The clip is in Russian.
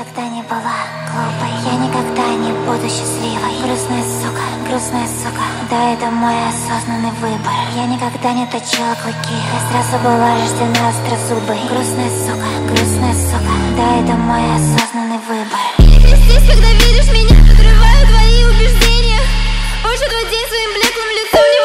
никогда не была глупой. Я никогда не буду счастливой. Грустная сука, грустная сука. Да, это мой осознанный выбор. Я никогда не точила клыки. Я сразу была рождена острозубой. Грустная сука, грустная сука. Да, это мой осознанный выбор. Перекрестись, когда видишь меня Подрываю твои убеждения. Больше твой день своим блеклым лицом не